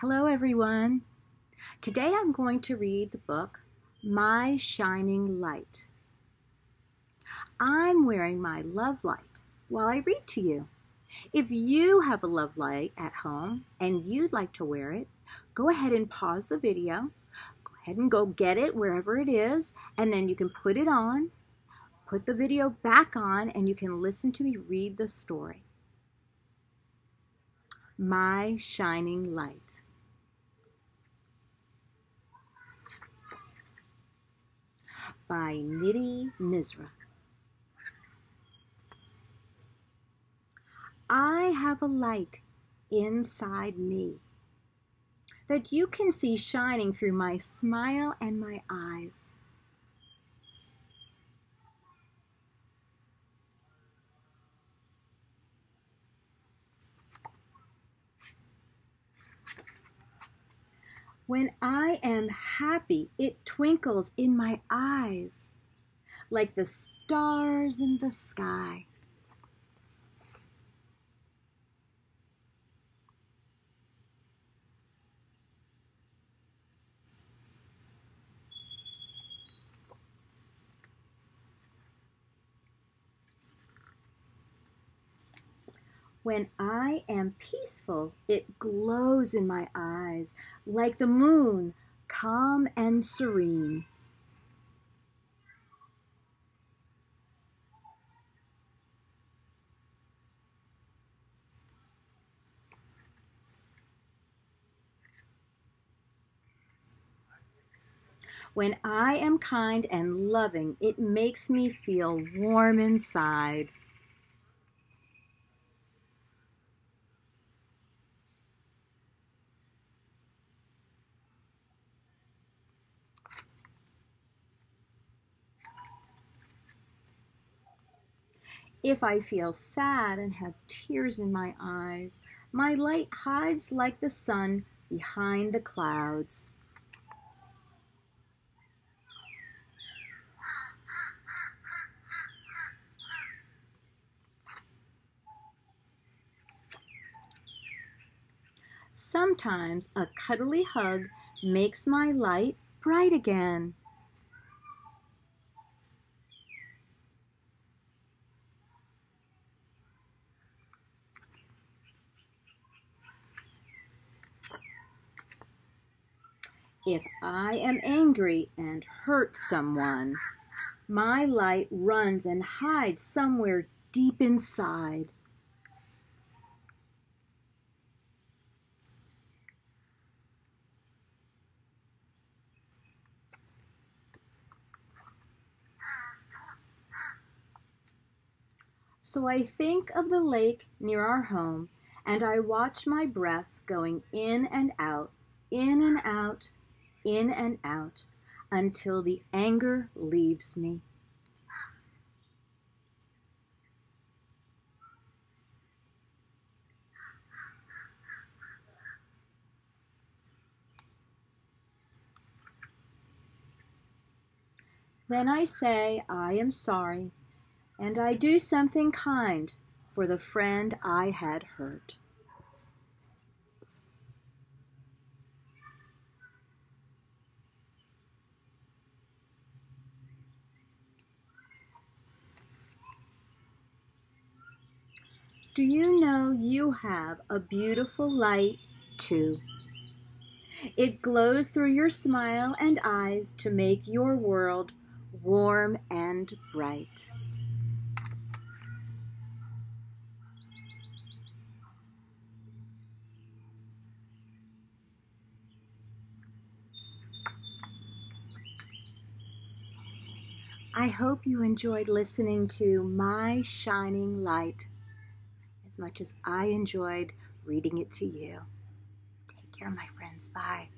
Hello, everyone. Today I'm going to read the book My Shining Light. I'm wearing my love light while I read to you. If you have a love light at home and you'd like to wear it, go ahead and pause the video. Go ahead and go get it wherever it is, and then you can put it on, put the video back on, and you can listen to me read the story. My Shining Light. By Nidhi Misra. I have a light inside me that you can see shining through my smile and my eyes. When I am happy, it twinkles in my eyes like the stars in the sky. When I am peaceful, it glows in my eyes like the moon, calm and serene. When I am kind and loving, it makes me feel warm inside. If I feel sad and have tears in my eyes, my light hides like the sun behind the clouds. Sometimes a cuddly hug makes my light bright again. If I am angry and hurt someone, my light runs and hides somewhere deep inside. So I think of the lake near our home, and I watch my breath going in and out, in and out, in and out until the anger leaves me. Then I say I am sorry, and I do something kind for the friend I had hurt. Do you know you have a beautiful light too? It glows through your smile and eyes to make your world warm and bright. I hope you enjoyed listening to My Shining Light as much as I enjoyed reading it to you. Take care, my friends. Bye.